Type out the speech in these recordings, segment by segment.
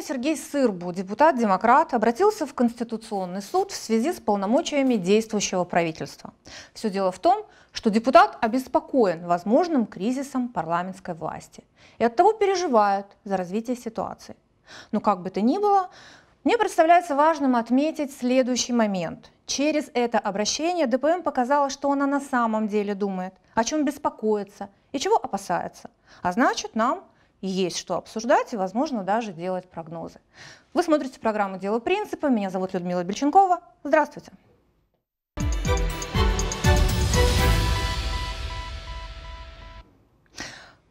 Сегодня Сергей Сырбу, депутат-демократ, обратился в Конституционный суд в связи с полномочиями действующего правительства. Все дело в том, что депутат обеспокоен возможным кризисом парламентской власти и оттого переживает за развитие ситуации. Но как бы то ни было, мне представляется важным отметить следующий момент. Через это обращение ДПМ показала, что она на самом деле думает, о чем беспокоится и чего опасается. А значит, нам есть что обсуждать и, возможно, даже делать прогнозы. Вы смотрите программу «Дело принципа». Меня зовут Людмила Бельченкова. Здравствуйте.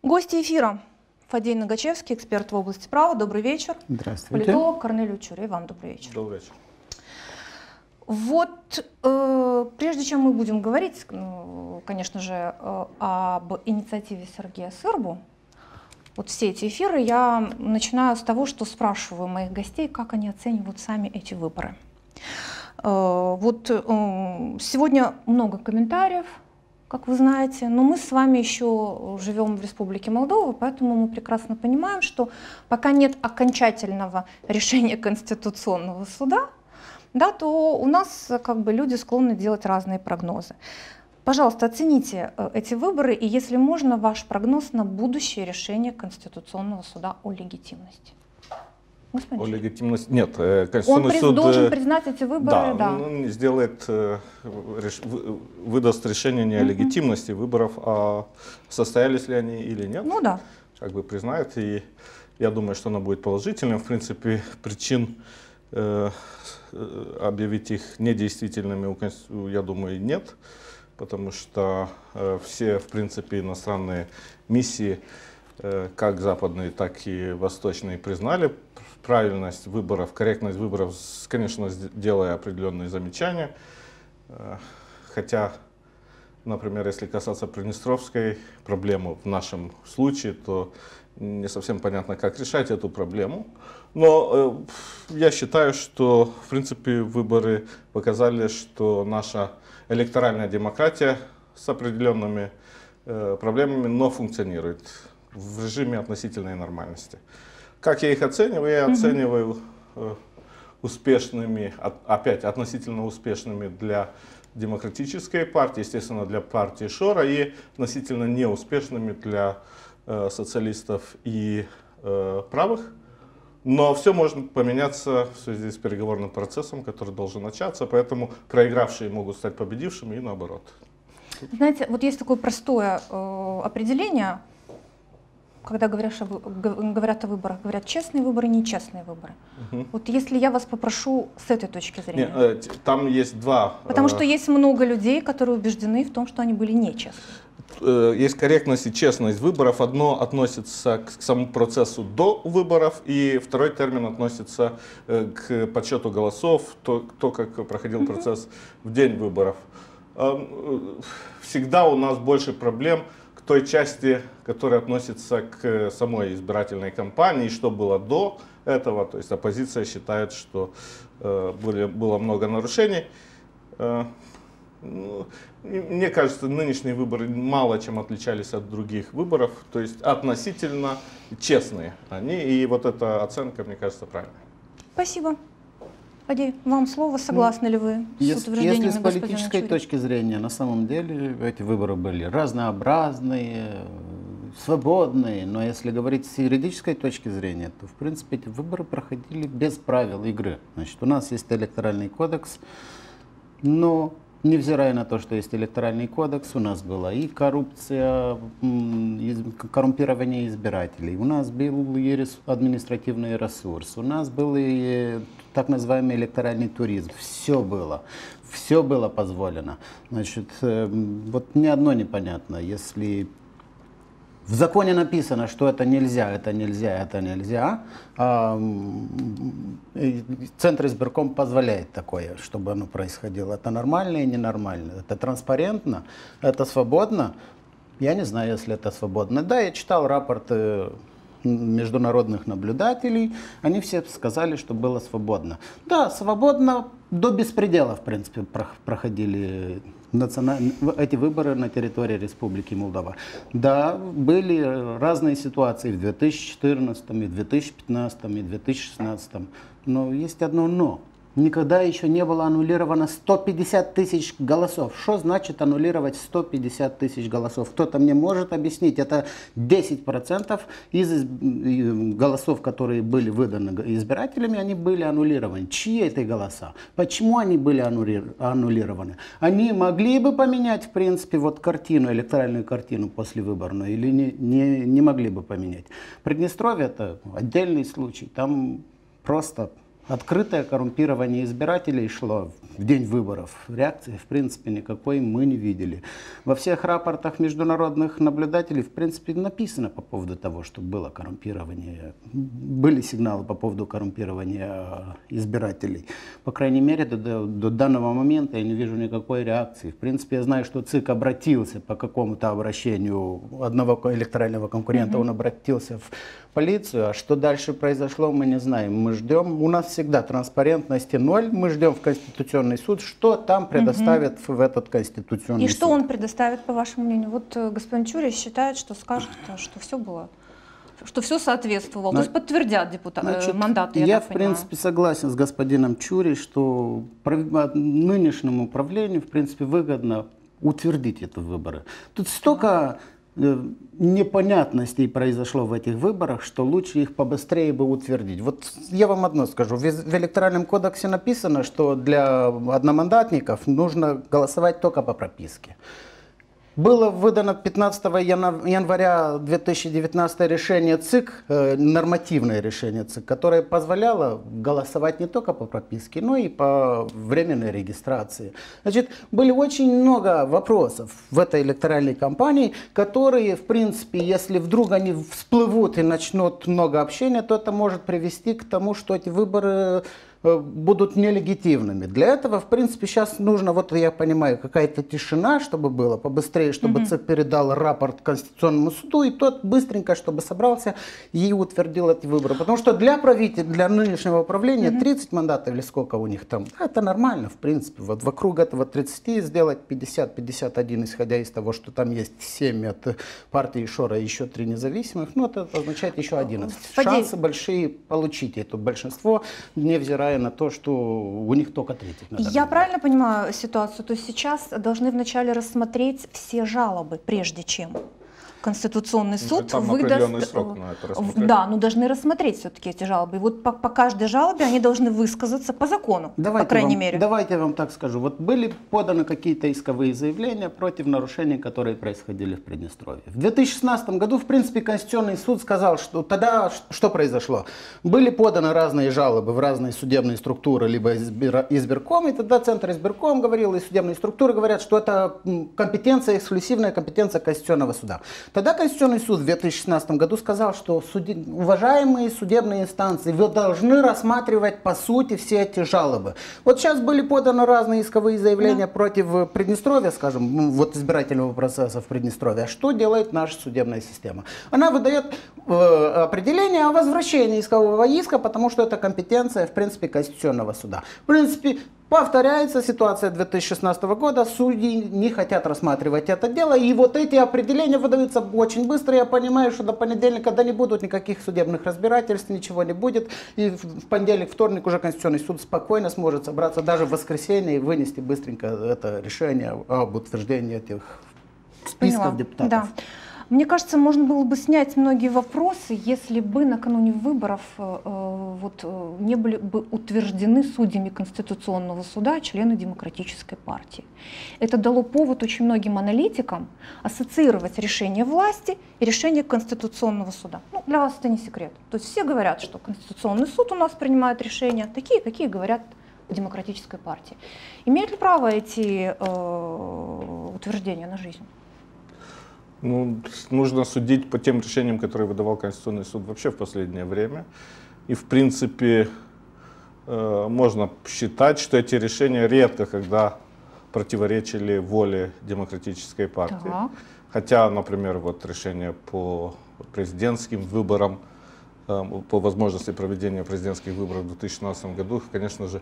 Гости эфира. Фадей Нагачевский, эксперт в области права. Добрый вечер. Здравствуйте. Политолог Корнелий Учур. И вам добрый вечер. Добрый вечер. Вот э, прежде чем мы будем говорить, ну, конечно же, э, об инициативе Сергея Сырбу, вот все эти эфиры я начинаю с того, что спрашиваю моих гостей, как они оценивают сами эти выборы. Э, вот э, сегодня много комментариев, как вы знаете, но мы с вами еще живем в Республике Молдова, поэтому мы прекрасно понимаем, что пока нет окончательного решения Конституционного суда, да, то у нас как бы люди склонны делать разные прогнозы. Пожалуйста, оцените э, эти выборы и, если можно, ваш прогноз на будущее решение Конституционного суда о легитимности. О легитимности нет. Э, Конституционный он приз, суд должен э, признать эти выборы, да, да. Он сделает, выдаст решение не о легитимности выборов, а состоялись ли они или нет. Ну да. Как бы признает, и я думаю, что оно будет положительным. В принципе, причин э, объявить их недействительными, я думаю, нет потому что э, все, в принципе, иностранные миссии, э, как западные, так и восточные, признали правильность выборов, корректность выборов, конечно, делая определенные замечания. Э, хотя, например, если касаться Приднестровской проблемы в нашем случае, то не совсем понятно, как решать эту проблему. Но э, я считаю, что, в принципе, выборы показали, что наша электоральная демократия с определенными э, проблемами, но функционирует в режиме относительной нормальности. Как я их оцениваю? Я оцениваю э, успешными, опять относительно успешными для демократической партии, естественно, для партии Шора, и относительно неуспешными для э, социалистов и э, правых. Но все может поменяться в связи с переговорным процессом, который должен начаться, поэтому проигравшие могут стать победившими и наоборот. Знаете, вот есть такое простое э, определение, когда говорят, говорят о выборах, говорят честные выборы, нечестные выборы. Угу. Вот если я вас попрошу с этой точки зрения. Не, э, там есть два. Потому э, что есть много людей, которые убеждены в том, что они были нечестны. Э, есть корректность и честность выборов. Одно относится к самому процессу до выборов, и второй термин относится э, к подсчету голосов, то, то как проходил процесс в день выборов. Э, всегда у нас больше проблем к той части, которая относится к самой избирательной кампании, что было до этого. То есть оппозиция считает, что были, было много нарушений. Мне кажется, нынешние выборы мало чем отличались от других выборов, то есть относительно честные они, и вот эта оценка, мне кажется, правильная. Спасибо. Вадим, вам слово, согласны ну, ли вы с утверждениями Если с политической точки зрения, на самом деле эти выборы были разнообразные, свободные, но если говорить с юридической точки зрения, то в принципе эти выборы проходили без правил игры. Значит, у нас есть электоральный кодекс, но Невзирая на то, что есть электоральный кодекс, у нас была и коррупция, коррумпирование избирателей, у нас был и административный ресурс, у нас был и так называемый электоральный туризм. Все было. Все было позволено. Значит, э, вот ни одно непонятно. Если в законе написано, что это нельзя, это нельзя, это нельзя. А, Центр избирком позволяет такое, чтобы оно происходило. Это нормально и ненормально. Это транспарентно, это свободно. Я не знаю, если это свободно. Да, я читал рапорты международных наблюдателей, они все сказали, что было свободно. Да, свободно до беспредела, в принципе, проходили националь... эти выборы на территории Республики Молдова. Да, были разные ситуации в 2014, и 2015, и 2016, но есть одно но. Никогда еще не было аннулировано 150 тысяч голосов. Что значит аннулировать 150 тысяч голосов? Кто-то мне может объяснить? Это 10% из голосов, которые были выданы избирателями, они были аннулированы. Чьи это голоса? Почему они были аннулированы? Они могли бы поменять, в принципе, вот картину, электоральную картину после выборную или не, не, не могли бы поменять? Приднестровье это отдельный случай. Там просто Открытое коррумпирование избирателей шло в день выборов. Реакции, в принципе, никакой мы не видели. Во всех рапортах международных наблюдателей, в принципе, написано по поводу того, что было коррумпирование. Были сигналы по поводу коррумпирования избирателей. По крайней мере, до, до, до данного момента я не вижу никакой реакции. В принципе, я знаю, что ЦИК обратился по какому-то обращению одного электорального конкурента, mm-hmm. он обратился в полицию. А что дальше произошло, мы не знаем. Мы ждем, у нас всегда транспарентности ноль, мы ждем в Конституционный суд, что там предоставят угу. в этот Конституционный суд. И что он предоставит, по вашему мнению? Вот э, господин Чурий считает, что скажет, что все было что все соответствовало, Но, то есть подтвердят депутаты э, значит, мандаты. Я, я в понимаю. принципе согласен с господином Чури, что нынешнему управлению в принципе выгодно утвердить эти выборы. Тут столько Э, непонятностей произошло в этих выборах, что лучше их побыстрее бы утвердить. Вот я вам одно скажу. В электоральном кодексе написано, что для одномандатников нужно голосовать только по прописке. Было выдано 15 января 2019 решение ЦИК, э, нормативное решение ЦИК, которое позволяло голосовать не только по прописке, но и по временной регистрации. Значит, были очень много вопросов в этой электоральной кампании, которые, в принципе, если вдруг они всплывут и начнут много общения, то это может привести к тому, что эти выборы будут нелегитимными. Для этого, в принципе, сейчас нужно, вот я понимаю, какая-то тишина, чтобы было побыстрее, чтобы mm-hmm. ЦИК передал рапорт Конституционному суду, и тот быстренько, чтобы собрался и утвердил эти выборы. Потому что для правителя, для нынешнего управления mm-hmm. 30 мандатов или сколько у них там, это нормально, в принципе. Вот вокруг этого 30 сделать 50-51, исходя из того, что там есть 7 от партии Шора и еще 3 независимых, ну это означает еще 11. Фадей. Шансы большие получить это большинство, невзирая невзирая на то, что у них только третий. Я правильно понимаю ситуацию? То есть сейчас должны вначале рассмотреть все жалобы, прежде чем Конституционный ну, суд Там выдаст... срок на это рассмотреть. Да, но должны рассмотреть все-таки эти жалобы. И вот по, по каждой жалобе они должны высказаться по закону, давайте по крайней вам, мере. Давайте я вам так скажу. Вот были поданы какие-то исковые заявления против нарушений, которые происходили в Приднестровье. В 2016 году, в принципе, Конституционный суд сказал, что тогда что произошло? Были поданы разные жалобы в разные судебные структуры, либо избир, избирком, и тогда Центр избирком говорил, и судебные структуры говорят, что это компетенция, эксклюзивная компетенция Конституционного суда. Тогда Конституционный суд в 2016 году сказал, что суди... уважаемые судебные инстанции, вы должны рассматривать по сути все эти жалобы. Вот сейчас были поданы разные исковые заявления да. против Приднестровья, скажем, вот избирательного процесса в Приднестровье. А что делает наша судебная система? Она выдает э, определение о возвращении искового иска, потому что это компетенция, в принципе, Конституционного суда. В принципе, Повторяется ситуация 2016 года, судьи не хотят рассматривать это дело, и вот эти определения выдаются очень быстро. Я понимаю, что до понедельника да не будут никаких судебных разбирательств, ничего не будет, и в понедельник, вторник уже Конституционный суд спокойно сможет собраться даже в воскресенье и вынести быстренько это решение об утверждении этих списков Поняла. депутатов. Да. Мне кажется, можно было бы снять многие вопросы, если бы накануне выборов э, э, вот, э, не были бы утверждены судьями Конституционного суда члены Демократической партии. Это дало повод очень многим аналитикам ассоциировать решение власти и решение Конституционного суда. Ну, для вас это не секрет. То есть все говорят, что Конституционный суд у нас принимает решения такие, какие говорят Демократической партии. Имеют ли право эти э, утверждения на жизнь? Ну, нужно судить по тем решениям, которые выдавал Конституционный суд вообще в последнее время. И, в принципе, э, можно считать, что эти решения редко когда противоречили воле демократической партии. Так. Хотя, например, вот решение по президентским выборам, э, по возможности проведения президентских выборов в 2016 году, конечно же,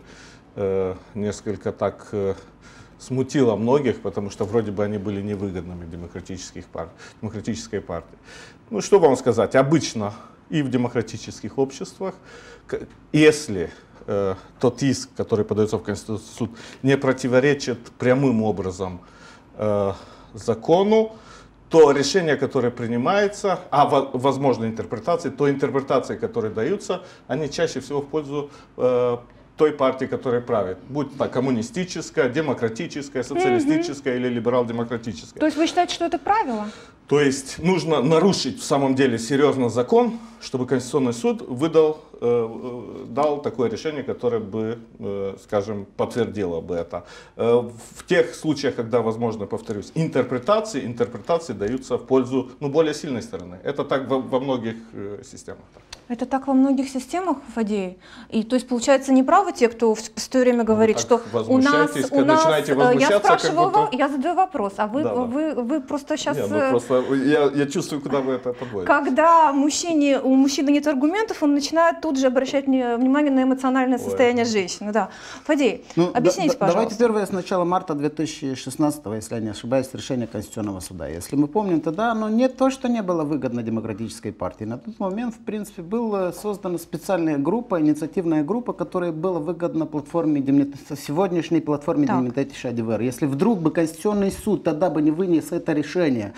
э, несколько так смутило многих, потому что вроде бы они были невыгодными демократических пар... демократической партии. Ну что вам сказать, обычно и в демократических обществах, если э, тот иск, который подается в Конституционный суд, не противоречит прямым образом э, закону, то решение, которое принимается, а возможно интерпретации, то интерпретации, которые даются, они чаще всего в пользу э, той партии, которая правит, будь то коммунистическая, демократическая, социалистическая mm-hmm. или либерал-демократическая. То есть вы считаете, что это правило? То есть нужно нарушить в самом деле серьезно закон, чтобы Конституционный суд выдал, дал такое решение, которое бы, э, скажем, подтвердило бы это. Э, в тех случаях, когда, возможно, повторюсь, интерпретации, интерпретации даются в пользу ну, более сильной стороны. Это так во, во многих э, системах. Это так во многих системах, Фадей. И то есть получается неправы те, кто в, то время говорит, ну, что у нас, у нас, э, я спрашиваю, будто... я задаю вопрос, а вы, да, да. вы, вы просто сейчас. Не, ну, просто я, я чувствую, куда вы это подводите. Когда мужчине, у мужчины нет аргументов, он начинает тут же обращать внимание на эмоциональное состояние Ой. женщины. Да. Фадей, ну, объясните, да, пожалуйста. Давайте первое с начала марта 2016, если я не ошибаюсь, решение Конституционного суда. Если мы помним, тогда оно не то, что не было выгодно демократической партии. На тот момент, в принципе, был была создана специальная группа, инициативная группа, которая была выгодна платформе, сегодняшней платформе Демитати Шадивер. Если вдруг бы Конституционный суд тогда бы не вынес это решение,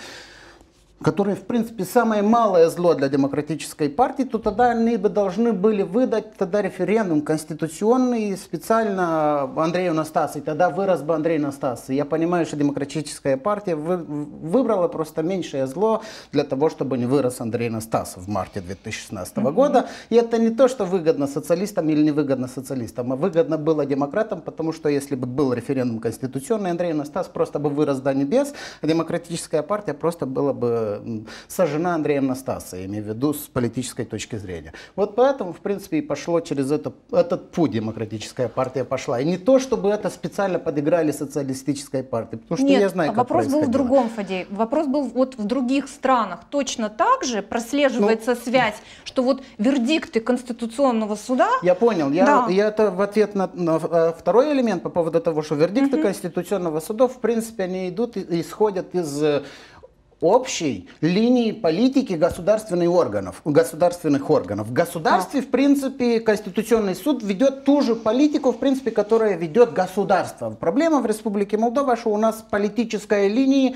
которые, в принципе, самое малое зло для демократической партии, то тогда они бы должны были выдать тогда референдум конституционный специально Андрею Настасу, тогда вырос бы Андрей Настас. Я понимаю, что демократическая партия вы, выбрала просто меньшее зло для того, чтобы не вырос Андрей Настас в марте 2016 mm-hmm. года. И это не то, что выгодно социалистам или невыгодно социалистам, а выгодно было демократам, потому что если бы был референдум конституционный, Андрей Настас просто бы вырос до небес, а демократическая партия просто была бы сожжена Андреем Настаса, я имею в виду с политической точки зрения. Вот поэтому, в принципе, и пошло через это, этот путь демократическая партия пошла. И не то, чтобы это специально подыграли социалистической партии, потому что Нет, я знаю, а вопрос был в другом, Фадей. Вопрос был вот в других странах. Точно так же прослеживается ну, связь, что вот вердикты Конституционного суда... Я понял. Я, да. я это в ответ на, на э, второй элемент по поводу того, что вердикты угу. Конституционного суда, в принципе, они идут и исходят из общей линии политики государственных органов, государственных органов. В государстве, а. в принципе, Конституционный суд ведет ту же политику, в принципе, которая ведет государство. Проблема в Республике Молдова, что у нас политическая линия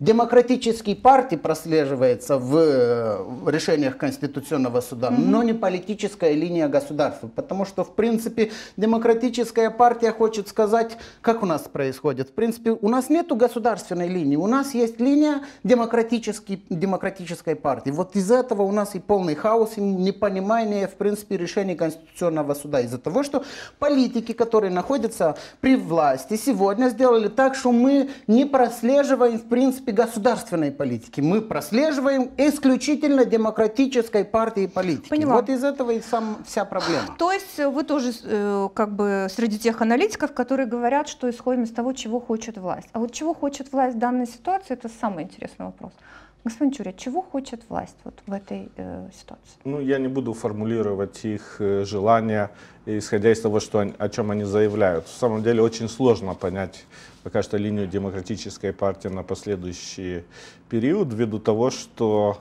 демократические партии прослеживается в э, решениях Конституционного суда, mm-hmm. но не политическая линия государства. Потому что, в принципе, демократическая партия хочет сказать, как у нас происходит. В принципе, у нас нет государственной линии, у нас есть линия демократической, демократической партии. Вот из этого у нас и полный хаос, и непонимание, в принципе, решений Конституционного суда. Из-за того, что политики, которые находятся при власти, сегодня сделали так, что мы не прослеживаем, в принципе, принципе, государственной политики. Мы прослеживаем исключительно демократической партии политики. Поняла. Вот из этого и сам, вся проблема. То есть вы тоже э, как бы среди тех аналитиков, которые говорят, что исходим из того, чего хочет власть. А вот чего хочет власть в данной ситуации, это самый интересный вопрос. Господин Чуря, чего хочет власть вот в этой э, ситуации? Ну, я не буду формулировать их э, желания, исходя из того, что, о чем они заявляют. В самом деле очень сложно понять пока что линию демократической партии на последующий период, ввиду того, что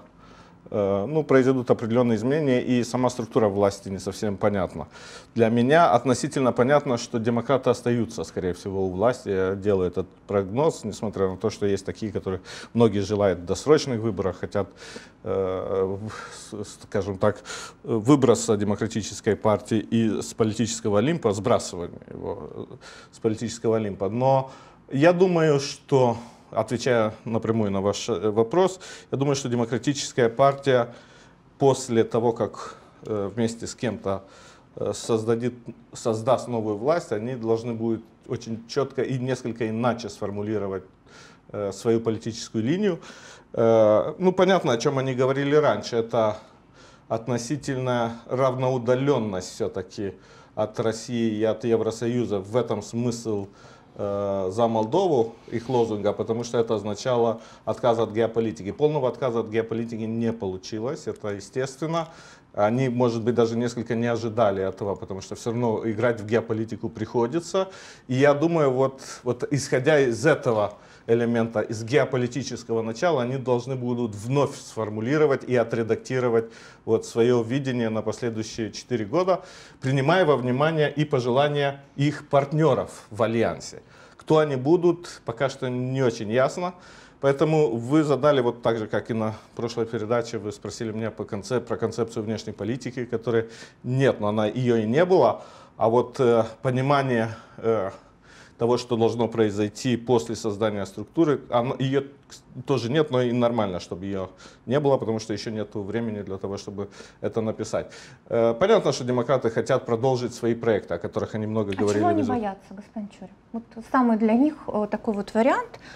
ну, произойдут определенные изменения, и сама структура власти не совсем понятна. Для меня относительно понятно, что демократы остаются, скорее всего, у власти. Я делаю этот прогноз, несмотря на то, что есть такие, которые многие желают досрочных выборов, хотят, э, скажем так, выброса демократической партии и с политического олимпа, сбрасывания его с политического олимпа. Но я думаю, что отвечая напрямую на ваш э, вопрос, я думаю, что демократическая партия после того, как э, вместе с кем-то э, создадит, создаст новую власть, они должны будут очень четко и несколько иначе сформулировать свою политическую линию. Ну, понятно, о чем они говорили раньше. Это относительная равноудаленность все-таки от России и от Евросоюза. В этом смысл Э, за Молдову, их лозунга, потому что это означало отказ от геополитики. Полного отказа от геополитики не получилось, это естественно. Они, может быть, даже несколько не ожидали этого, потому что все равно играть в геополитику приходится. И я думаю, вот, вот исходя из этого элемента, из геополитического начала, они должны будут вновь сформулировать и отредактировать вот свое видение на последующие четыре года, принимая во внимание и пожелания их партнеров в Альянсе. Кто они будут, пока что не очень ясно. Поэтому вы задали, вот так же, как и на прошлой передаче, вы спросили меня по концеп про концепцию внешней политики, которой нет, но она, ее и не было. А вот э, понимание э, того, что должно произойти после создания структуры, оно, ее тоже нет, но и нормально, чтобы ее не было, потому что еще нет времени для того, чтобы это написать. Э, понятно, что демократы хотят продолжить свои проекты, о которых они много а говорили. чего они боятся, господин Чурин? Вот самый для них э, такой вот вариант –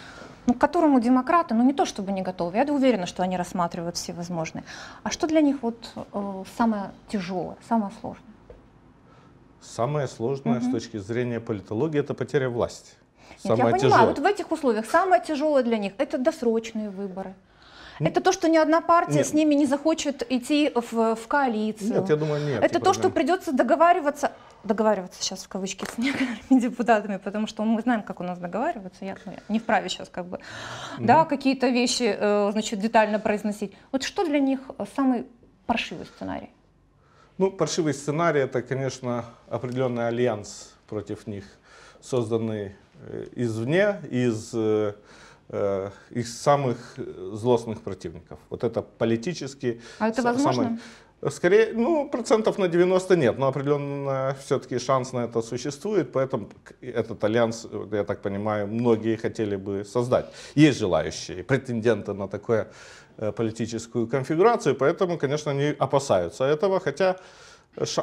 ну, к которому демократы, ну не то чтобы не готовы, я уверена, что они рассматривают все возможные. А что для них вот э, самое тяжелое, самое сложное? Самое сложное угу. с точки зрения политологии это потеря власти. Нет, самое я понимаю, тяжелое. вот в этих условиях самое тяжелое для них это досрочные выборы. Это то, что ни одна партия нет. с ними не захочет идти в, в коалицию. Нет, я думаю, нет. Это то, что придется договариваться договариваться сейчас в кавычки с некоторыми депутатами, потому что мы знаем, как у нас договариваться. Я, ну, я не вправе сейчас как бы, mm да, какие-то вещи, э, значит, детально произносить. Вот что для них самый паршивый сценарий? Ну, паршивый сценарий это, конечно, определенный альянс против них, созданный э, извне, из э, из самых злостных противников. Вот это политически. А это возможно? Самый, Скорее, ну, процентов на 90 нет, но определенно все-таки шанс на это существует, поэтому этот альянс, я так понимаю, многие хотели бы создать. Есть желающие, претенденты на такую э, политическую конфигурацию, поэтому, конечно, они опасаются этого, хотя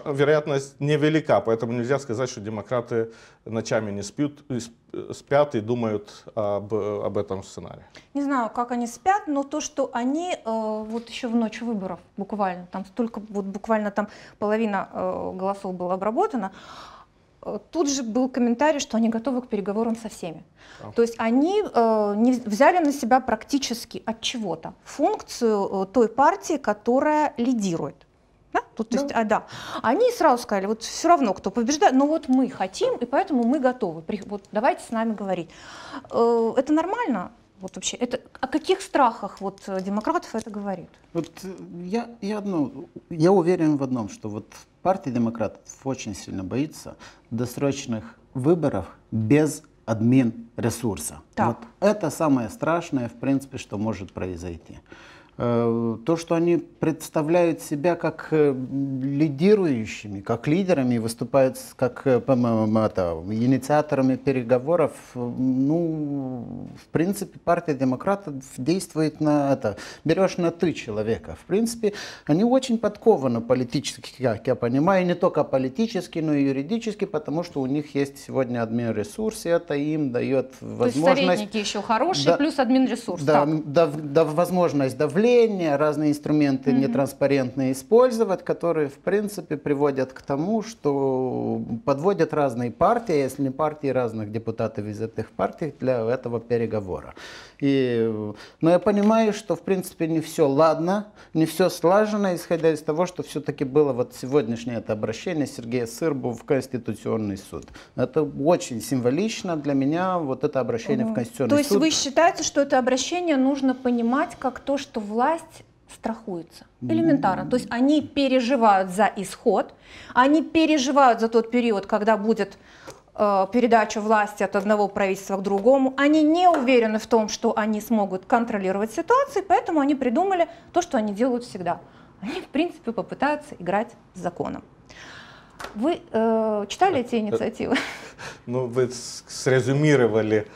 вероятность невелика, поэтому нельзя сказать, что демократы ночами не спят, спят и думают об, об этом сценарии. Не знаю, как они спят, но то, что они э, вот еще в ночь выборов буквально, там столько, вот буквально там половина э, голосов была обработана, э, тут же был комментарий, что они готовы к переговорам со всеми. А. То есть они э, не взяли на себя практически от чего-то функцию э, той партии, которая лидирует. Да? Тут, да. есть, а, да. Они сразу сказали, вот все равно, кто побеждает, но вот мы хотим, и поэтому мы готовы. Вот давайте с нами говорить. Э, это нормально? Вот вообще, это, о каких страхах вот э, демократов это говорит? Вот э, я, я, ну, я уверен в одном, что вот партия демократов очень сильно боится досрочных выборов без админ ресурса. Так. Вот это самое страшное, в принципе, что может произойти. Э, то, что они представляют себя как э, лидирующими, как лидерами, выступают как э, это, инициаторами переговоров, ну, в принципе, партия демократов действует на это. Берешь на ты человека. В принципе, они очень подкованы политически, как я понимаю, не только политически, но и юридически, потому что у них есть сегодня админ ресурс, и это им дает возможность... То есть советники еще хорошие, да, плюс админ ресурс. Да, да, да, возможность давления давления, разные инструменты mm-hmm. нетранспарентные использовать, которые, в принципе, приводят к тому, что подводят разные партии, а если не партии, разных депутатов из этих партий для этого переговора. И, но я понимаю, что, в принципе, не все ладно, не все слажено, исходя из того, что все-таки было вот сегодняшнее это обращение Сергея Сырбу в Конституционный суд. Это очень символично для меня, вот это обращение mm-hmm. в Конституционный суд. То есть вы считаете, что это обращение нужно понимать как то, что власть страхуется. Элементарно. То есть они переживают за исход, они переживают за тот период, когда будет э, передача власти от одного правительства к другому. Они не уверены в том, что они смогут контролировать ситуацию, поэтому они придумали то, что они делают всегда. Они, в принципе, попытаются играть с законом. Вы э, читали эти инициативы? Ну, вы срезюмировали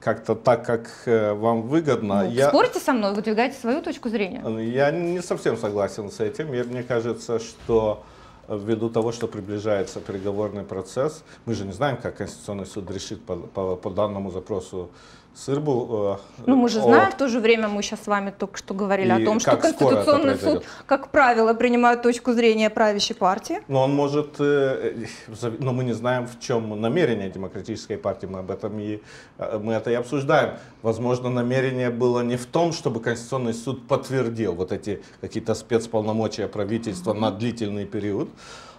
как-то так, как э, вам выгодно. Ну, я... Спорите со мной, выдвигаете свою точку зрения. Я не совсем согласен с этим. Мне кажется, что ввиду того, что приближается переговорный процесс, мы же не знаем, как Конституционный суд решит по, по, по данному запросу Сырбу. Э, ну, мы же знаем, в то же время мы сейчас с вами только что говорили о том, что Конституционный суд, как правило, принимает точку зрения правящей партии. Но он может, э, но мы не знаем, в чем намерение демократической партии, мы об этом и, э, мы это и обсуждаем. Возможно, намерение было не в том, чтобы Конституционный суд подтвердил вот эти какие-то спецполномочия правительства на длительный период,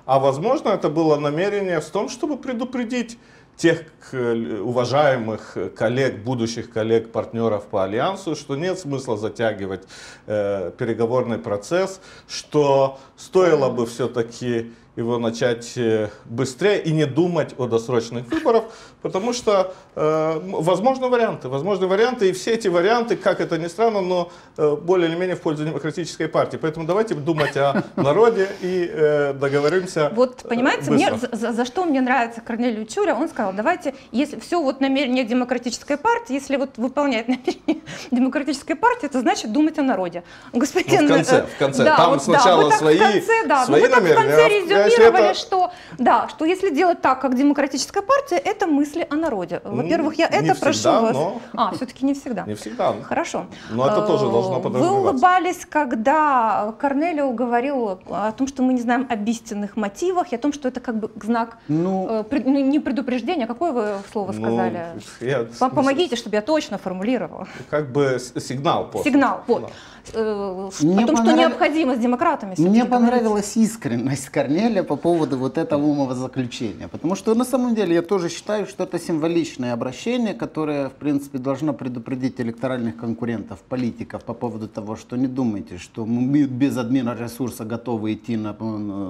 а возможно, это было намерение в том, чтобы предупредить тех уважаемых коллег, будущих коллег, партнеров по альянсу, что нет смысла затягивать э, переговорный процесс, что стоило бы все-таки его начать э, быстрее и не думать о досрочных выборах, потому что э, возможны варианты, возможны варианты, и все эти варианты, как это ни странно, но э, более или менее в пользу демократической партии. Поэтому давайте думать о народе и э, договоримся. Вот понимаете, мне, за, за что мне нравится Корнелию Чуря, он сказал, давайте, если все вот намерение демократической партии, если вот выполнять намерение демократической партии, это значит думать о народе. Господин, ну, в конце, в конце. Да, там вот, сначала да, вот свои, конце, да, свои ну, намерения, резюмировали, это... что, да, что если делать так, как демократическая партия, это мысли о народе. Во-первых, я это всегда, прошу вас. Но... А, все-таки не всегда. Не всегда. Хорошо. Но это тоже должно подразумеваться. Вы улыбались, когда Корнелио говорил о том, что мы не знаем об истинных мотивах, и о том, что это как бы знак, ну, э, ну не предупреждения, какое вы слово ну, сказали? Я... Помогите, чтобы я точно формулировала. Как бы сигнал. После. Сигнал, вот. Да. Э, Мне о том, понрав... что необходимо с демократами. Мне понравилась искренность Корнелия по поводу вот этого умного заключения. Потому что на самом деле я тоже считаю, что это символичное обращение, которое, в принципе, должно предупредить электоральных конкурентов, политиков по поводу того, что не думайте, что мы без админа ресурса готовы идти на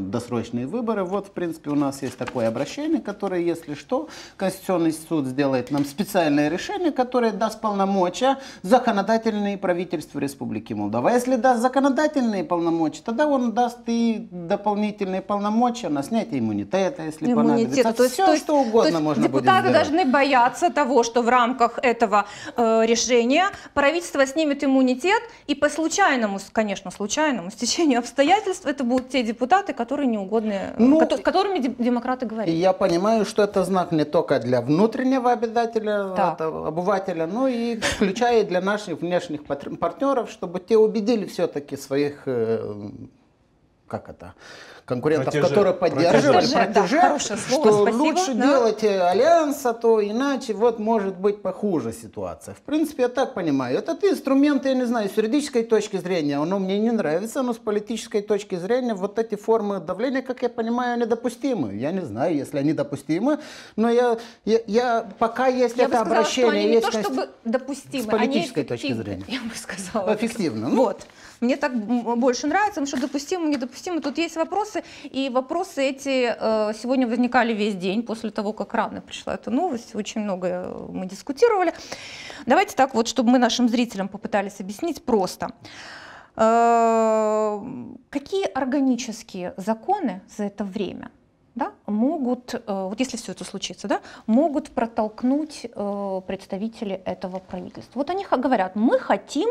досрочные выборы. Вот, в принципе, у нас есть такое обращение, которое, если что, Конституционный суд сделает нам специальное решение, которое даст полномочия законодательные правительству Республики Молдова Молдова. Если даст законодательные полномочия, тогда он даст и дополнительные полномочия на снятие иммунитета, если Иммунитет. понадобится. То есть, Все, то есть, что угодно то есть можно депутаты будет должны бояться того, что в рамках этого э, решения правительство снимет иммунитет, и по случайному, конечно, случайному стечению обстоятельств это будут те депутаты, которые не угодны, ну, ко которыми демократы говорят. Я понимаю, что это знак не только для внутреннего обитателя, обывателя, но и включая для наших внешних партнеров, чтобы те убедили все-таки своих, э, как это, конкурентов, протеже. которые поддерживали протеже, да, слово, что спасибо, лучше да. делать э, альянс, а то иначе вот может быть похуже ситуация. В принципе, я так понимаю. Этот инструмент, я не знаю, с юридической точки зрения, оно мне не нравится, но с политической точки зрения вот эти формы давления, как я понимаю, недопустимы. Я не знаю, если они допустимы, но я, я, я пока есть я это бы сказала, обращение, что они есть не то, чтобы допустимы, с политической точки зрения. Я бы сказала. Эффективно. Ну, вот. Мне так больше нравится, что допустимо, недопустимо. Тут есть вопросы, и вопросы эти э, сегодня возникали весь день после того, как рано пришла эта новость. Очень много э, мы дискутировали. Давайте так вот, чтобы мы нашим зрителям попытались объяснить просто. Э, какие органические законы за это время да, могут, э, вот если все это случится, да, могут протолкнуть э, представители этого правительства. Вот они говорят, мы хотим,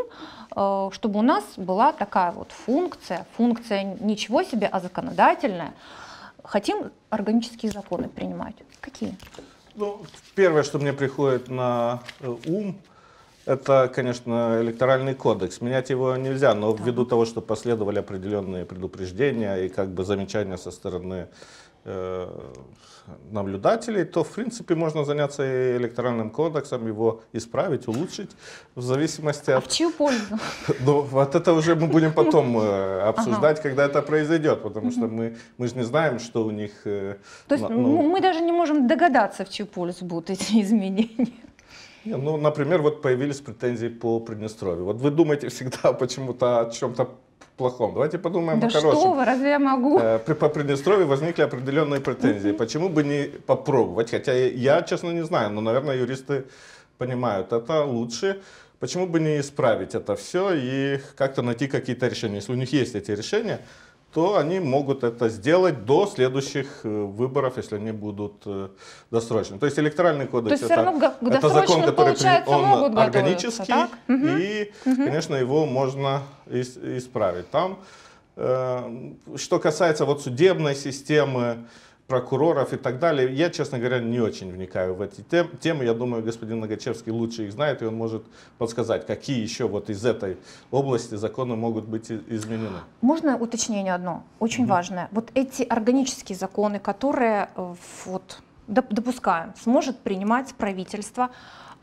э, чтобы у нас была такая вот функция, функция ничего себе, а законодательная. Хотим органические законы принимать. Какие? Ну, первое, что мне приходит на ум, это, конечно, электоральный кодекс. Менять его нельзя, но ввиду того, что последовали определенные предупреждения и как бы замечания со стороны наблюдателей, то в принципе можно заняться и электоральным кодексом, его исправить, улучшить в зависимости а от... в чью пользу? Ну, вот это уже мы будем потом э, обсуждать, ага. когда это произойдет, потому что мы, мы же не знаем, что у них... Э, то есть ну, мы даже не можем догадаться, в чью пользу будут эти изменения. Ну, например, вот появились претензии по Приднестровью. Вот вы думаете всегда почему-то о чем-то плохом. Давайте подумаем да о хорошем. что вы, разве я могу? Э, при, по Приднестровью возникли определенные претензии. Почему бы не попробовать? Хотя я, честно, не знаю, но, наверное, юристы понимают, это лучше. Почему бы не исправить это все и как-то найти какие-то решения? Если у них есть эти решения, то они могут это сделать до следующих э, выборов, если они будут э, досрочны. То есть электоральный кодекс это, это закон, который он органический, и, угу. конечно, его можно исправить. Там, э, что касается вот судебной системы, прокуроров и так далее. Я, честно говоря, не очень вникаю в эти тем, темы. Я думаю, господин Ногачевский лучше их знает, и он может подсказать, какие еще вот из этой области законы могут быть изменены. Можно уточнение одно, очень угу. важное. Вот эти органические законы, которые э, вот, допускаем, сможет принимать правительство,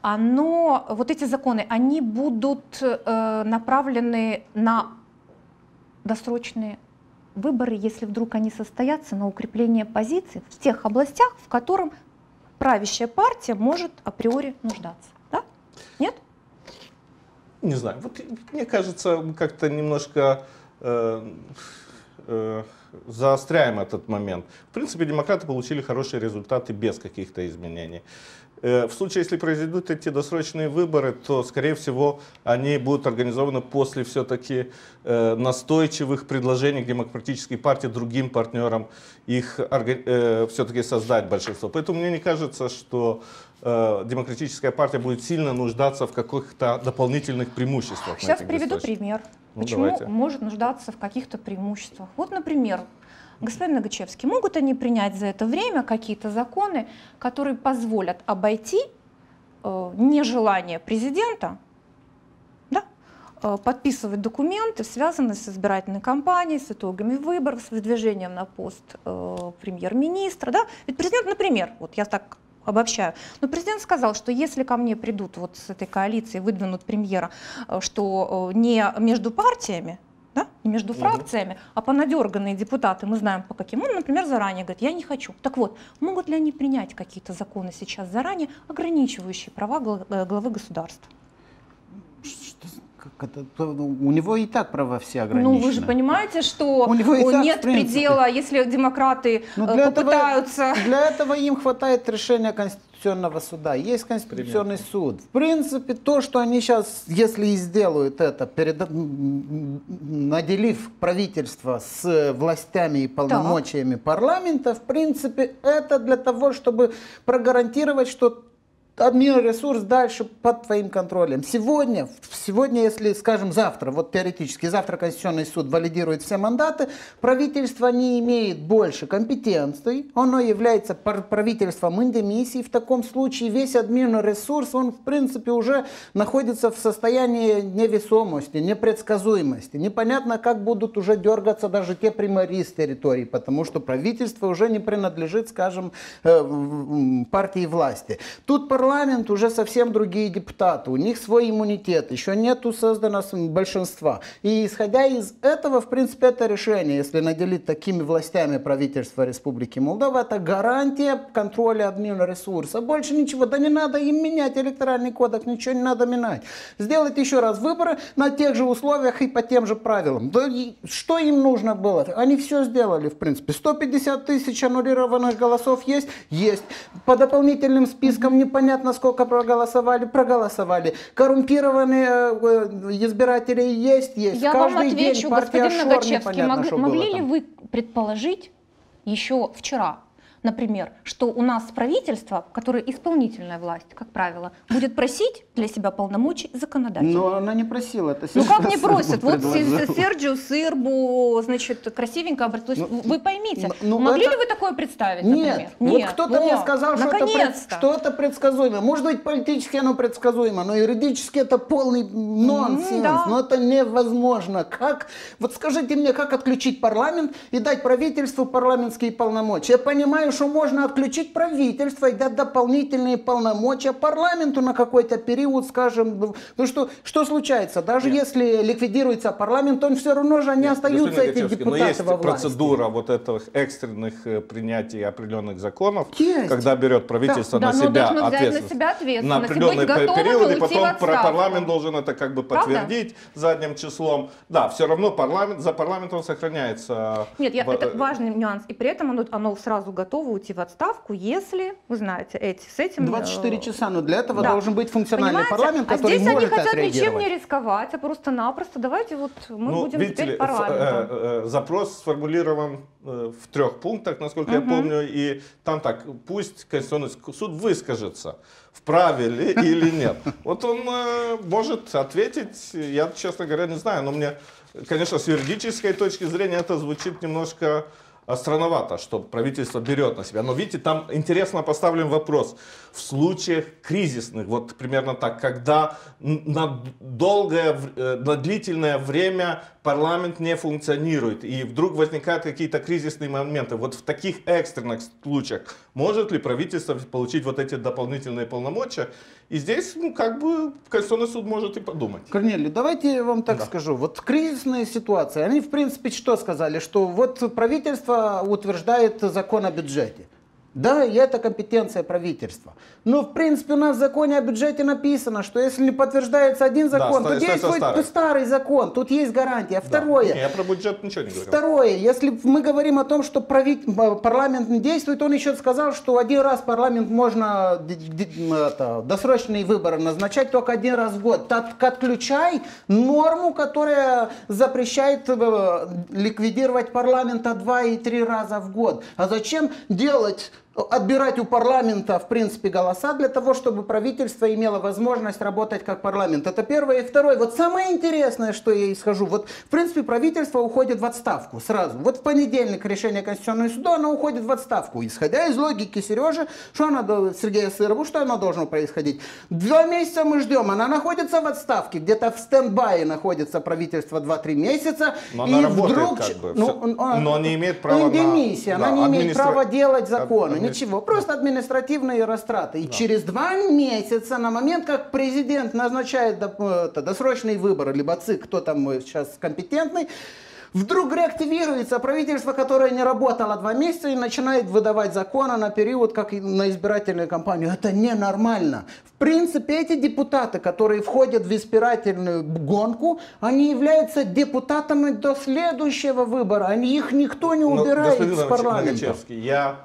оно, вот эти законы, они будут э, направлены на досрочные выборы, если вдруг они состоятся, на укрепление позиций в тех областях, в котором правящая партия может априори нуждаться. Да? Нет? Не знаю. Вот мне кажется, как-то немножко э, э, заостряем этот момент. В принципе, демократы получили хорошие результаты без каких-то изменений. Э, в случае, если произойдут эти досрочные выборы, то, скорее всего, они будут организованы после все-таки э, настойчивых предложений к демократической партии другим партнерам их э, все-таки создать большинство. Поэтому мне не кажется, что демократическая партия будет сильно нуждаться в каких-то дополнительных преимуществах. Сейчас приведу пример. Ну, Почему давайте. может нуждаться в каких-то преимуществах? Вот, например, Господин Нагачевский, могут они принять за это время какие-то законы, которые позволят обойти э, нежелание президента да, э, подписывать документы, связанные с избирательной кампанией, с итогами выборов, с выдвижением на пост э, премьер-министра. Да? Ведь президент, например, вот я так обобщаю. Но президент сказал, что если ко мне придут вот с этой коалицией, выдвинут премьера, э, что э, не между партиями, между фракциями, угу. а понадерганные депутаты, мы знаем по каким, он, например, заранее говорит, я не хочу. Так вот, могут ли они принять какие-то законы сейчас заранее, ограничивающие права э, главы государства? У него и так права все ограничены. Ну, вы же понимаете, что у него и так, нет предела, если демократы ну, для попытаются... Этого, для этого им хватает решения Конституционного суда. Есть Конституционный Примерно. суд. В принципе, то, что они сейчас, если и сделают это, перед... наделив правительство с властями и полномочиями да. парламента, в принципе, это для того, чтобы прогарантировать, что админресурс дальше под твоим контролем. Сегодня, сегодня, если, скажем, завтра, вот теоретически, завтра Конституционный суд валидирует все мандаты, правительство не имеет больше компетенций, оно является правительством индемиссии, в таком случае весь админресурс, он, в принципе, уже находится в состоянии невесомости, непредсказуемости. Непонятно, как будут уже дергаться даже те примари с территории, потому что правительство уже не принадлежит, скажем, э, партии власти. Тут парламент парламент уже совсем другие депутаты, у них свой иммунитет, еще нету создано большинства. И исходя из этого, в принципе, это решение, если наделить такими властями правительства Республики Молдова, это гарантия контроля админресурса. Больше ничего, да не надо им менять электоральный кодекс, ничего не надо менять. Сделать еще раз выборы на тех же условиях и по тем же правилам. Да что им нужно было? Они все сделали, в принципе. 150 тысяч аннулированных голосов есть? Есть. По дополнительным спискам непонятно непонятно сколько проголосовали, проголосовали. Коррумпированные э, избиратели есть, есть. Я Каждый вам отвечу, день господин Ногачевский, мог, могли ли вы предположить еще вчера, например, что у нас правительство, которое исполнительная власть, как правило, будет просить для себя полномочий законодателя. Но она не просила. Это ну как не просит? Вот Серджио Сырбу, значит, красивенько обратилась. Ну, вы поймите, ну, могли это... ли вы такое представить, например? Нет. Вот кто-то мне сказал, что это, что это предсказуемо. Может быть, политически оно предсказуемо, но юридически это полный нонсенс. Да. Но это невозможно. Как? Вот скажите мне, как отключить парламент и дать правительству парламентские полномочия? Я понимаю, что можно отключить правительство и дать дополнительные полномочия парламенту на какой-то период, скажем. Ну что, что случается? Даже Нет. если ликвидируется парламент, он все равно же не остаются эти депутаты но есть во власти. процедура вот этих экстренных э, принятий определенных законов, есть. когда берет правительство да, на, да, себя ответственность, на себя ответственность на определенный период, и потом парламент должен это как бы подтвердить Правда? задним числом. Да, все равно парламент, за парламентом сохраняется... Нет, я, это важный нюанс, и при этом оно, оно сразу готово готовы уйти в отставку, если, вы знаете, эти, с этим... 24 э, часа, но для этого да. должен быть функциональный Понимаете? парламент, который а здесь может они хотят ничем не рисковать, а просто-напросто давайте вот мы ну, будем видите теперь ли, парламентом. Э, э, запрос сформулирован в трех пунктах, насколько угу. я помню, и там так, пусть Конституционный суд выскажется, вправе ли или нет. Вот он может ответить, я, честно говоря, не знаю, но мне, конечно, с юридической точки зрения это звучит немножко странновато, что правительство берет на себя. Но видите, там интересно поставлен вопрос. В случаях кризисных, вот примерно так, когда на долгое, э, на длительное время парламент не функционирует, и вдруг возникают какие-то кризисные моменты. Вот в таких экстренных случаях может ли правительство получить вот эти дополнительные полномочия? И здесь, ну, как бы, Конституционный суд может и подумать. Корнелий, давайте я вам так да. скажу. Вот кризисные ситуации, они, в принципе, что сказали? Что вот правительство утверждает закон о бюджете. Да, и это компетенция правительства. Но, в принципе, у нас в законе о бюджете написано, что если не подтверждается один закон, да, то действует старый. старый закон. Тут есть гарантия. Второе. Да. Я про бюджет ничего не говорю. Второе. Если мы говорим о том, что прави... парламент не действует, он еще сказал, что один раз парламент можно это, досрочные выборы назначать только один раз в год. Так отключай норму, которая запрещает э, ликвидировать парламента два и три раза в год. А зачем делать отбирать у парламента, в принципе, голоса для того, чтобы правительство имело возможность работать как парламент. Это первое. И второе. Вот самое интересное, что я исхожу. Вот, в принципе, правительство уходит в отставку сразу. Вот в понедельник решение Конституционного суда, оно уходит в отставку. Исходя из логики Сережи, что она, Сергея Сырову, что оно должно происходить? Два месяца мы ждем, она находится в отставке, где-то в стендбае находится правительство 2-3 месяца. Но и она вдруг, как бы, ну, но не имеет права на... Демиссия, она не имеет администра... права делать законы ничего, просто административные растраты. И да. через два месяца, на момент, как президент назначает досрочный выбор, либо ЦИК, кто там сейчас компетентный, Вдруг реактивируется правительство, которое не работало два месяца и начинает выдавать законы на период, как на избирательную кампанию. Это ненормально. В принципе, эти депутаты, которые входят в избирательную гонку, они являются депутатами до следующего выбора. Они, их никто не ну, убирает Но, из парламента. Я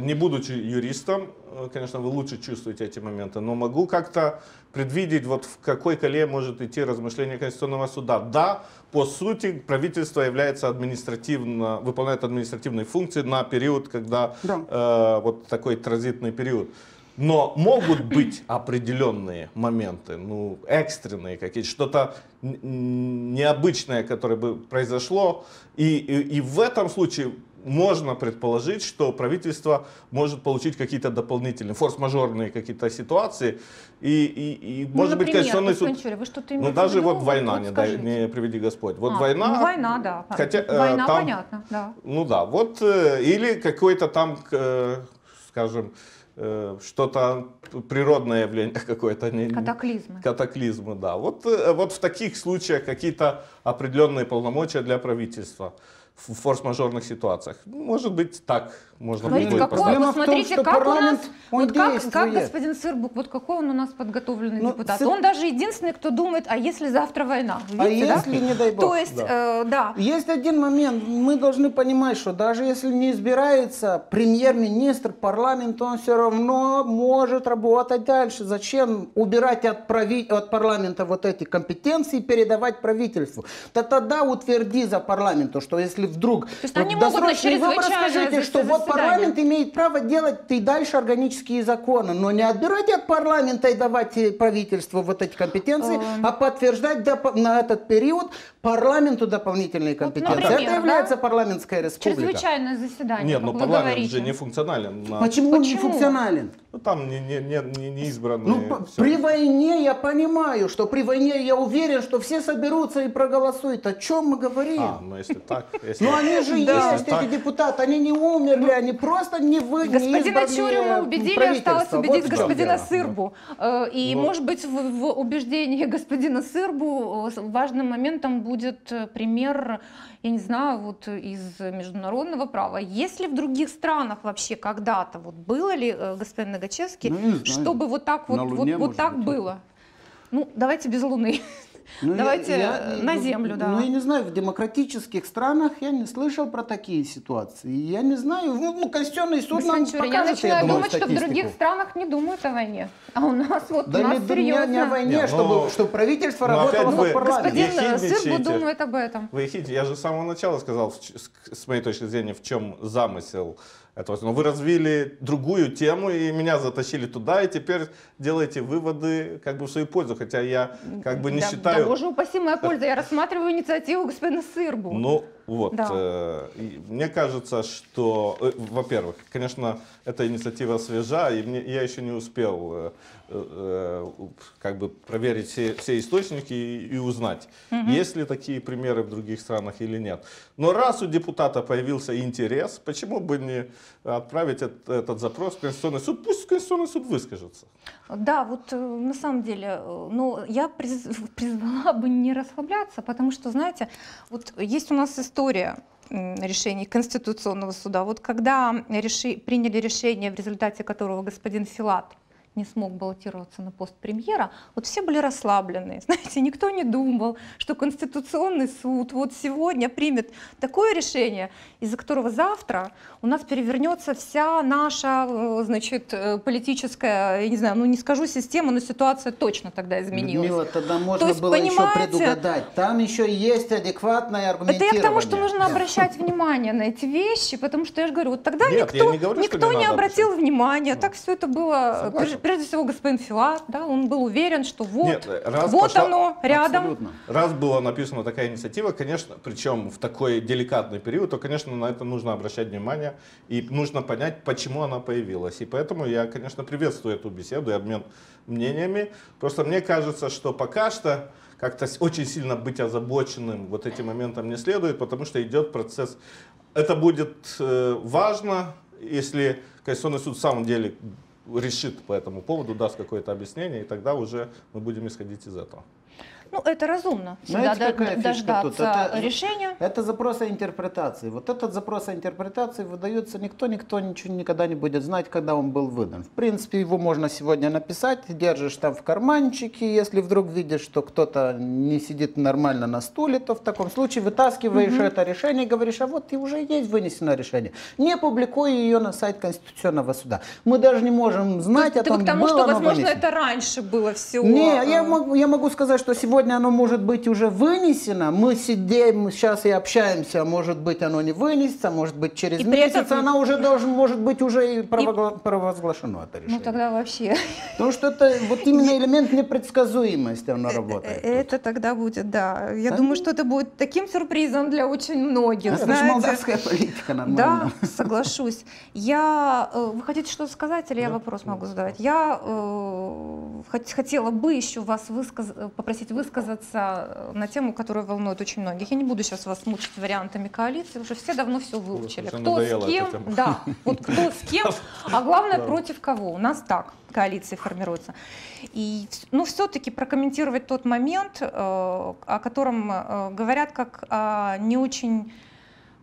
не будучи юристом, э, конечно, вы лучше чувствуете эти моменты, но могу как-то предвидеть, вот в какой коле может идти размышление Конституционного суда. Да, по сути, правительство является административно, выполняет административные функции на период, когда да. э, вот такой транзитный период. Но могут быть определенные моменты, ну, экстренные какие-то, что-то необычное, которое бы произошло. И, и, и в этом случае можно предположить, что правительство может получить какие-то дополнительные форс-мажорные какие-то ситуации. И, и, и ну, может например, быть, Конституционный суд... Вы что-то ну, даже вот война, не, дай, не приведи Господь. Вот а, война... Ну, война, да. Хотя, э, война, там, понятно, да. Ну да, вот, э, или какой-то там, э, скажем, что-то природное явление какое-то. Катаклизмы. Катаклизмы, да. Вот, вот в таких случаях какие-то определенные полномочия для правительства в форс-мажорных ситуациях. Может быть, так можно Смотрите, будет какой, Проблема Посмотрите, том, как у нас, вот как, как господин Сырбук, вот какой он у нас подготовленный ну, депутат. Сыр... Он даже единственный, кто думает, а если завтра война? А Видите, а если, да? не дай бог. То есть, да. Э, да. Есть один момент, мы должны понимать, что даже если не избирается премьер-министр, парламент, он все равно может работать дальше. Зачем убирать от, прави... от парламента вот эти компетенции и передавать правительству? То тогда утверди за парламентом, что если вдруг... То есть они могут на скажите, что вот парламент имеет право делать и дальше органические законы, но не отбирать от парламента и давать правительству вот эти компетенции, а подтверждать на этот период парламенту дополнительные компетенции. Вот, например, Это является да? парламентская республика. Чрезвычайное заседание. Нет, но парламент говорите. же не функционален. На... Почему, Почему он не функционален? Ну там не, не, не, не избранные. Ну, при войне я понимаю, что при войне я уверен, что все соберутся и проголосуют. О чем мы говорим? А, ну если так. Если... Ну они же есть, эти депутаты, они не умерли, они просто не вы, Господина Чурю мы убедили, осталось убедить вот господина Сырбу. Э, и может быть в, в убеждении господина Сырбу э, важным моментом будет э, пример я не знаю, вот из международного права. Есть ли в других странах вообще когда-то, вот было ли, господин Нагачевский, ну, чтобы вот так вот, вот, вот так было? Ну, давайте без Луны. Ну, Давайте я, на землю, да. Ну, я не знаю, в демократических странах я не слышал про такие ситуации. Я не знаю, ну, ну Конституционный суд нам покажет, Я начинаю я думать, что в других странах не думают о войне. А у нас вот да у нас не, серьезно. Не, не о войне, не, чтобы, ну, чтобы правительство работало в парламенте. Господин Сырбу думает об этом. Вы я же с самого начала сказал, с моей точки зрения, в чем замысел этого. Но вы развили другую тему и меня затащили туда, и теперь делаете выводы как бы в свою пользу, хотя я как бы не да, считаю... Да, боже упаси моя польза, я рассматриваю инициативу господина Сырбу. Ну, Вот. Да. Э, мне кажется, что, э, во-первых, конечно, эта инициатива свежа, и мне, я еще не успел э, как бы проверить все, все источники и, и узнать, угу. есть ли такие примеры в других странах или нет. Но раз у депутата появился интерес, почему бы не отправить этот, этот запрос в Конституционный суд? Пусть Конституционный суд выскажется. Да, вот на самом деле, ну, я призвала бы не расслабляться, потому что, знаете, вот есть у нас история решений Конституционного суда. Вот когда реши, приняли решение, в результате которого господин Филат не смог баллотироваться на пост премьера, вот все были расслаблены. Знаете, никто не думал, что Конституционный суд вот сегодня примет такое решение, из-за которого завтра у нас перевернется вся наша, э, значит, э, политическая, я не знаю, ну не скажу система, но ситуация точно тогда изменилась. Людмила, тогда можно есть, было еще предугадать. Там еще есть адекватное аргументирование. Это я к тому, что нужно обращать внимание на эти вещи, потому что я же говорю, вот тогда Нет, никто, не, говорю, никто не, не обратил обращать. внимания, так все это было Согласен прежде всего господин Филат, да, он был уверен, что вот, Нет, раз вот пошла... оно рядом. Абсолютно. Раз была написана такая инициатива, конечно, причем в такой деликатный период, то, конечно, на это нужно обращать внимание и нужно понять, почему она появилась. И поэтому я, конечно, приветствую эту беседу и обмен мнениями. Просто мне кажется, что пока что как-то очень сильно быть озабоченным вот этим моментом не следует, потому что идет процесс. Это будет э, важно, если Конституционный суд в самом деле решит по этому поводу, даст какое-то объяснение, и тогда уже мы будем исходить из этого. Ну, это разумно. Всегда Знаете, дождаться тут? Это, решения. Это запрос о интерпретации. Вот этот запрос о интерпретации выдается никто, никто ничего никогда не будет знать, когда он был выдан. В принципе, его можно сегодня написать, держишь там в карманчике. Если вдруг видишь, что кто-то не сидит нормально на стуле, то в таком случае вытаскиваешь угу. это решение и говоришь, а вот и уже есть вынесено решение. Не публикуй ее на сайт Конституционного суда. Мы даже не можем знать ты, о том, ты к тому, было что, возможно, вынесено. это раньше было все. Не, я могу, я могу сказать, что сегодня сегодня оно может быть уже вынесено, мы сидим сейчас и общаемся, может быть оно не вынесется, может быть через и месяц этом... оно уже должен, может быть уже и, провогла... и... провозглашено это решение. Ну тогда вообще. Потому что это вот именно элемент непредсказуемости, оно э, работает. Это тогда будет, да. Я да? думаю, что это будет таким сюрпризом для очень многих. Это же молдавская политика нормально. Да, соглашусь. Я, э, вы хотите что-то сказать или я вопрос могу задавать? Я э, хотела бы еще вас высказ... попросить высказать высказаться э, на тему, которая волнует очень многих. Я не буду сейчас вас мучить вариантами коалиции, уже все давно все выучили. Кто с кем, да, вот кто с кем, а главное против кого. У нас так коалиции формируются. И, ну, все-таки прокомментировать тот момент, э, о котором э, говорят как о не очень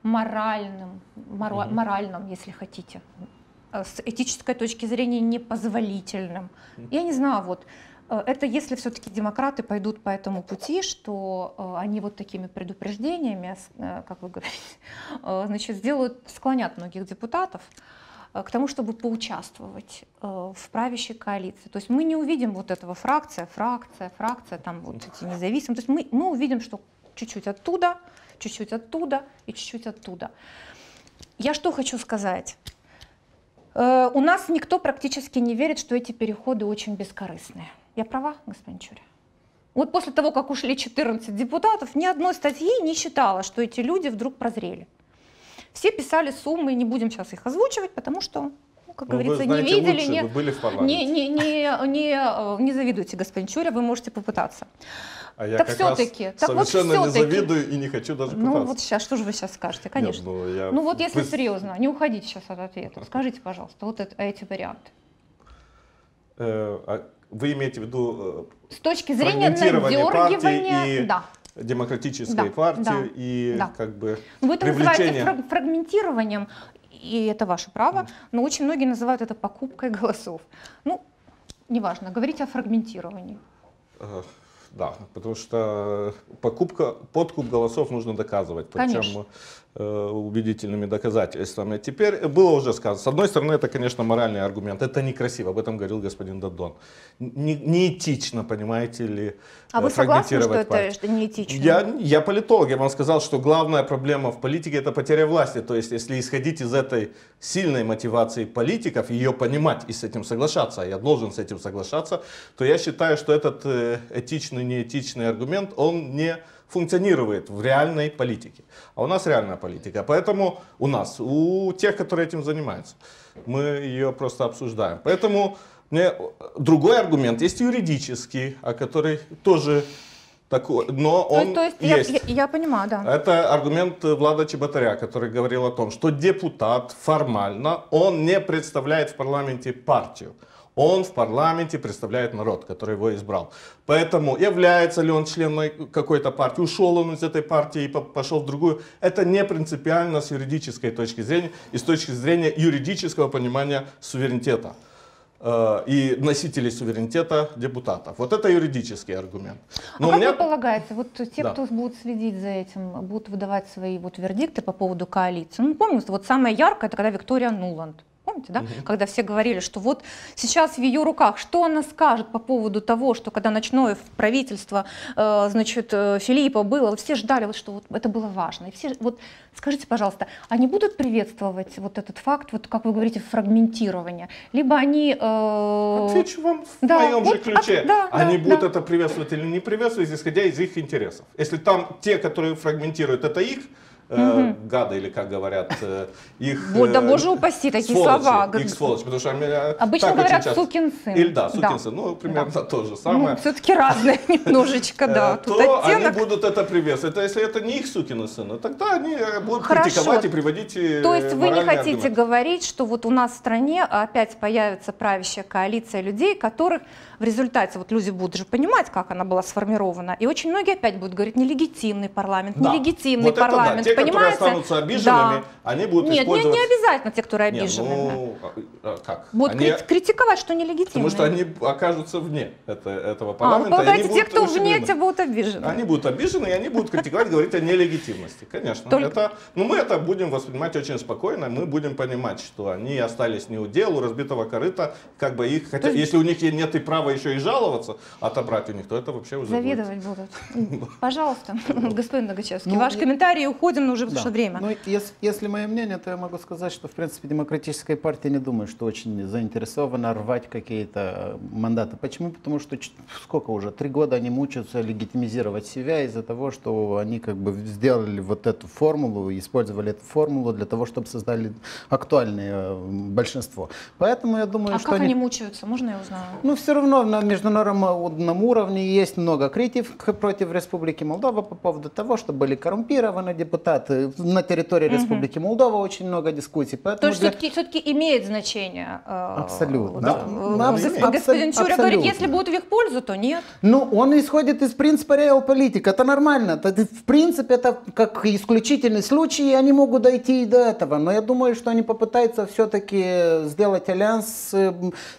моральным, моральном, если хотите, с этической точки зрения непозволительным. Я не знаю, вот это если все-таки демократы пойдут по этому пути, что э, они вот такими предупреждениями, э, как вы говорите, значит, сделают, склонят многих депутатов к тому, чтобы поучаствовать в правящей коалиции. То есть мы не увидим вот этого фракция, фракция, фракция, там вот эти независимые. То есть мы, мы увидим, что чуть-чуть оттуда, чуть-чуть оттуда и чуть-чуть оттуда. Я что хочу сказать? У нас никто практически не верит, что эти переходы очень бескорыстные. Я права, господин Чуря? Вот после того, как ушли 14 депутатов, ни одной статьи не считала, что эти люди вдруг прозрели. Все писали суммы, не будем сейчас их озвучивать, потому что, ну, как ну, говорится, не видели, лучше, не, вы были в не, не, не, не, не завидуйте, господин Чуря, вы можете попытаться. А я так как все-таки, раз так совершенно вот не завидую и не хочу даже пытаться. Ну вот сейчас, что же вы сейчас скажете, конечно. Нет, ну, я... ну вот если вы... серьезно, не уходите сейчас от ответа, скажите, пожалуйста, вот это, эти варианты. Э, а вы имеете в виду э, с точки зрения надергивания, и да. демократической да, партии да, и да. как бы Вы это привлечение... называете фрагментированием, и это ваше право, но очень многие называют это покупкой голосов. Ну, неважно, говорить о фрагментировании. Да, потому что покупка, подкуп голосов нужно доказывать, причем э, убедительными доказательствами. Теперь было уже сказано, с одной стороны, это, конечно, моральный аргумент, это некрасиво, об этом говорил господин Дадон. Не, неэтично, понимаете ли, А вы согласны, что это что неэтично? Я, я политолог, я вам сказал, что главная проблема в политике это потеря власти. То есть, если исходить из этой сильной мотивации политиков, ее понимать и с этим соглашаться, а я должен с этим соглашаться, то я считаю, что этот э, этичный, неэтичный аргумент, он не функционирует в реальной политике. А у нас реальная политика. Поэтому у нас, у тех, которые этим занимаются, мы ее просто обсуждаем. Поэтому мне другой аргумент есть юридический, о который тоже такой, но он то, то есть, есть. Я, я, я понимаю, да. Это аргумент Влада Чеботаря, который говорил о том, что депутат формально, он не представляет в парламенте партию. Он в парламенте представляет народ, который его избрал. Поэтому является ли он членом какой-то партии, ушел он из этой партии и пошел в другую, это не принципиально с юридической точки зрения и с точки зрения юридического понимания суверенитета э, и носителей суверенитета депутатов. Вот это юридический аргумент. Но а как меня... вы полагаете, вот те, да. кто будут следить за этим, будут выдавать свои вот вердикты по поводу коалиции? Ну, помню, вот самое яркое, это когда Виктория Нуланд помните, да? Угу. Когда все говорили, что вот сейчас в ее руках, что она скажет по поводу того, что когда ночное правительство, э, значит, э, Филиппа было, все ждали, что вот это было важно. И все, вот скажите, пожалуйста, они будут приветствовать вот этот факт, вот как вы говорите, фрагментирования, либо они... Э... Отвечу вам в да, моем вот, же ключе. А, да, они да, будут да. это приветствовать или не приветствовать, исходя из их интересов. Если там те, которые фрагментируют, это их э, гады, или как говорят, э, их... Вот, да боже упаси, такие сволочи, слова. Их сволочи, потому что... Меня Обычно говорят часто... сукин сын. Или да, сукин да. сын, ну, примерно да. то же самое. Ну, все-таки разные немножечко, да. Э, то они будут это приветствовать. Это если это не их сукины сыны, тогда они э, будут критиковать и приводить То есть вы не хотите говорить, что вот у нас в стране опять появится правящая коалиция людей, которых в результате вот люди будут же понимать, как она была сформирована, и очень многие опять будут говорить нелегитимный парламент, да. нелегитимный вот парламент, это да. Те, понимаете? которые останутся обиженными, да. они будут Нет, использовать... Не, не обязательно те, которые обижены. Ну, а, а как? Будут они... критиковать, что нелегитимно. Потому что они окажутся вне это, этого парламента. А, полагаете, те, кто вне, те будут обижены? Они будут обижены, и они будут критиковать, говорить о нелегитимности. Конечно. Только... Это, ну, мы это будем воспринимать очень спокойно, мы будем понимать, что они остались не у дел, у разбитого корыта, как бы их, хотя, есть... если у них нет и права еще и жаловаться, отобрать у них, то это вообще уже Завидовать будет. будут. Пожалуйста, господин Ногачевский, ну, ваш комментарий, уходим, но уже да. вышло время. Ну, если, если мое мнение, то я могу сказать, что, в принципе, демократическая партия не думаю, что очень заинтересована рвать какие-то э, мандаты. Почему? Потому что сколько уже, три года они мучаются легитимизировать себя из-за того, что они как бы сделали вот эту формулу, использовали эту формулу для того, чтобы создали актуальное э, большинство. Поэтому я думаю, а что... А как они... они мучаются? Можно я узнаю? Ну, все равно на международном уровне есть много критик против Республики Молдова по поводу того, что были коррумпированы депутаты. На территории угу. Республики Молдова очень много дискуссий. Поэтому То есть для... все-таки, все-таки имеет значение? Э, абсолютно. Да. Да. Господин, господин Чуря говорит, если будет в их пользу, то нет. Ну, он исходит из принципа реал-политик. Это нормально. Это, в принципе, это как исключительный случай, и они могут дойти и до этого. Но я думаю, что они попытаются все-таки сделать альянс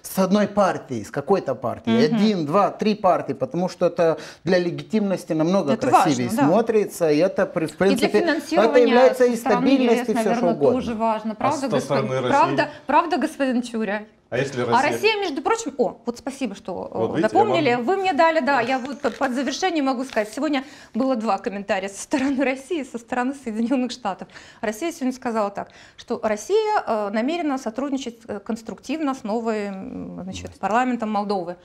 с одной партией, с какой-то партией. Угу. Один, два, три партии, потому что это для легитимности намного это красивее важно, смотрится, да. и это, в принципе, это является и стабильностью, все что угодно. тоже важно, правда, а господин, правда, правда, господин Чуря? А если Россия? А Россия, между прочим, о, вот спасибо, что э, вот, видите, напомнили. Вам... Вы мне дали, да, я вот под завершение могу сказать. Сегодня было два комментария со стороны России и со стороны Соединенных Штатов. Россия сегодня сказала так, что Россия э, намерена сотрудничать э, конструктивно с новым значит, парламентом Молдовы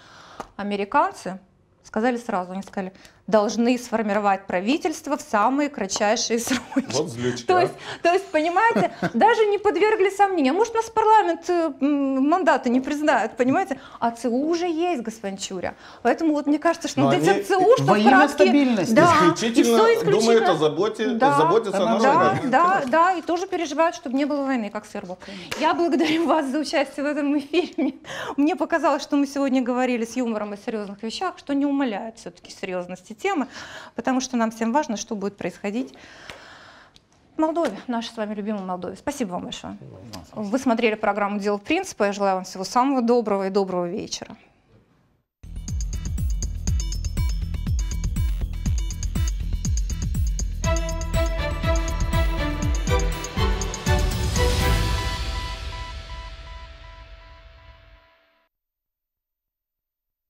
американцы сказали сразу, они сказали, должны сформировать правительство в самые кратчайшие сроки. Вот злючка. То есть, то есть, понимаете, даже не подвергли сомнения. Может, нас парламент э, мандаты не признает, понимаете? А ЦУ уже есть, господин Чуря. Поэтому вот мне кажется, что над этим ЦУ, что стабильность. Да, исключительно, исключительно думают о заботе, да, заботятся о нашей да, да, да, и тоже переживают, чтобы не было войны, как сербов. Я благодарю вас за участие в этом эфире. Мне показалось, что мы сегодня говорили с юмором о серьезных вещах, что не умаляет все-таки серьезности темы, потому что нам всем важно, что будет происходить в Молдове, нашей с вами любимой Молдове. Спасибо вам большое. Вы смотрели программу «Дело принципа». Я желаю вам всего самого доброго и доброго вечера.